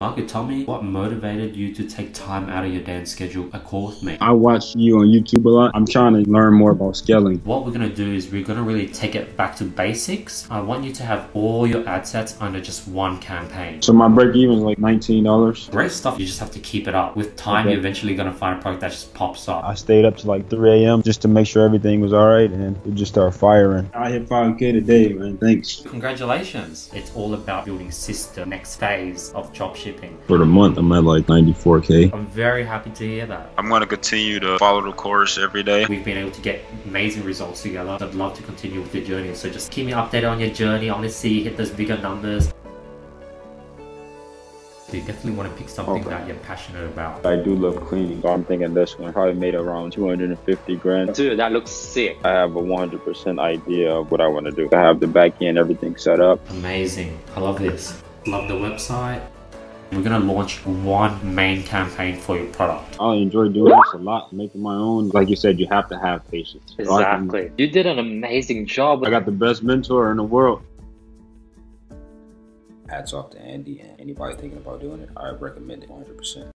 Marco, tell me what motivated you to take time out of your dance schedule a call with me. I watch you on YouTube a lot. I'm trying to learn more about scaling. What we're gonna do is we're gonna really take it back to basics. I want you to have all your ad sets under just one campaign. So my break even is like $19. Great stuff, you just have to keep it up. With time, Okay. you're eventually gonna find a product that just pops up. I stayed up to like 3 a.m. just to make sure everything was all right, and it just started firing. I hit 5K today, man. Thanks. Congratulations! It's all about building system, next phase of drop shipping. For the month, I'm at like 94K. I'm very happy to hear that. I'm going to continue to follow the course every day. We've been able to get amazing results together. I'd love to continue with your journey. So just keep me updated on your journey. I want to see you hit those bigger numbers. You definitely want to pick something Okay. that you're passionate about. I do love cleaning, so I'm thinking this one probably made around 250 grand. Dude, that looks sick. I have a 100% idea of what I want to do. I have the back end, everything set up. Amazing. I love this. Love the website. We're going to launch one main campaign for your product. I enjoy doing this a lot, making my own. Like you said, you have to have patience. So can- Exactly. You did an amazing job. I got the best mentor in the world. Hats off to Andy and anybody thinking about doing it. I recommend it 100%.